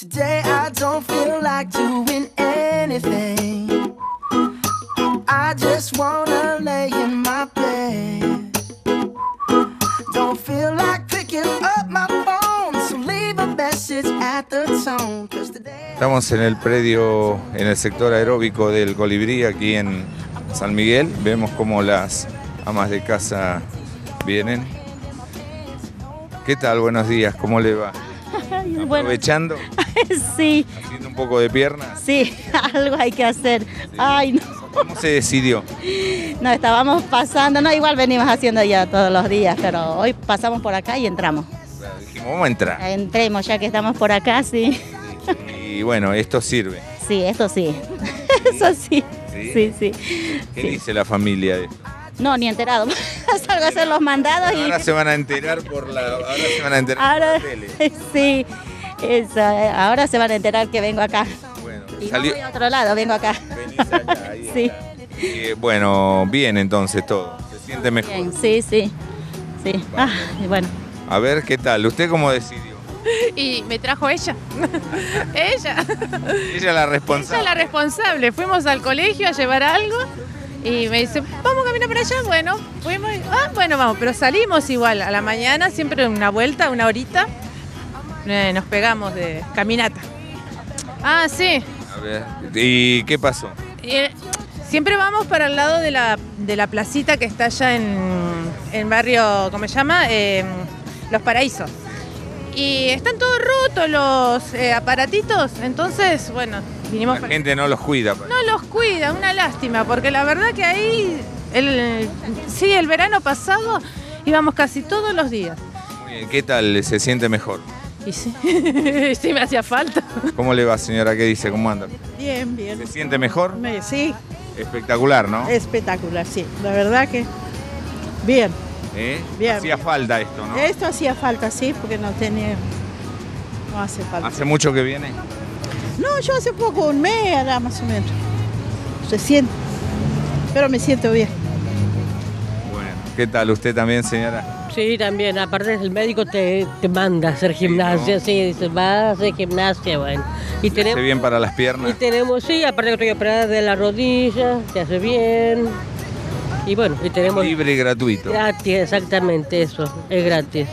Today I don't feel like doing anything. I just wanna lay in my bed. Don't feel like picking up my phone, so leave a message at the tone. 'cause today Estamos en el predio, en el sector aeróbico del Colibrí, aquí en San Miguel. Vemos cómo las amas de casa vienen. ¿Qué tal? Buenos días, ¿cómo le va? Bueno, ¿Aprovechando? sí, ¿Haciendo un poco de pierna? sí, algo hay que hacer. Ay, no, ¿Cómo se decidió? no estábamos pasando, no, igual venimos haciendo ya todos los días, pero hoy pasamos por acá y entramos. Dijimos, vamos a entrar. Entremos ya que estamos por acá, sí. Y bueno, esto sirve. Sí, eso sí. Eso sí. ¿Sí? Sí, sí. ¿Qué Sí. dice la familia de esto? No, ni enterado. Salgo a hacer los mandados y. Ahora se van a enterar por la, ahora se van a enterar Ahora, por la tele. sí, eso, eh, ahora se van a enterar que vengo acá. Bueno, Y no salió. voy a otro lado, vengo acá. Venís acá, ahí Sí. Y, bueno, bien entonces todo. Se siente mejor. Bien, sí, sí. Sí. Ah, y bueno. A ver, ¿qué tal? ¿Usted cómo decidió? Y me trajo ella. ella. Ella es la Ella responsable. es la responsable. Fuimos al colegio a llevar algo y me dice, vamos a caminar para allá. Bueno, fuimos. y, Ah, bueno, vamos. Pero salimos igual. A la mañana, siempre una vuelta, una horita. Eh, nos pegamos de caminata. Ah, sí. A ver, ¿y qué pasó? Eh, siempre vamos para el lado de la, de la placita que está allá en, en barrio, ¿cómo se llama? Eh, los Paraísos. Y están todos rotos los aparatitos, entonces, bueno, vinimos La para... gente no los cuida. pues. No los cuida, una lástima, porque la verdad que ahí, el, sí, el verano pasado íbamos casi todos los días. Muy bien, ¿qué tal? ¿Se siente mejor? Y sí, sí me hacía falta. ¿Cómo le va, señora? ¿Qué dice? ¿Cómo anda? Bien, bien. ¿Se siente mejor? Me- Sí, Espectacular, ¿no? espectacular, sí. La verdad que bien. ¿Eh? bien. Hacía falta esto, ¿no? Esto hacía falta, sí, porque no tenía... No hace falta. ¿Hace mucho que viene? No, yo hace poco, un mes era más o menos. Se siente. Pero me siento bien. ¿Qué tal? ¿Usted también, señora? Sí, también. Aparte el médico te, te manda a hacer gimnasia, sí, dice, va a hacer gimnasia, bueno. Y ¿Hace tenemos, bien para las y piernas? tenemos, sí, aparte que estoy operada de la rodilla, te hace bien. Y bueno, y tenemos Libre y gratuito. gratis, exactamente eso, es gratis.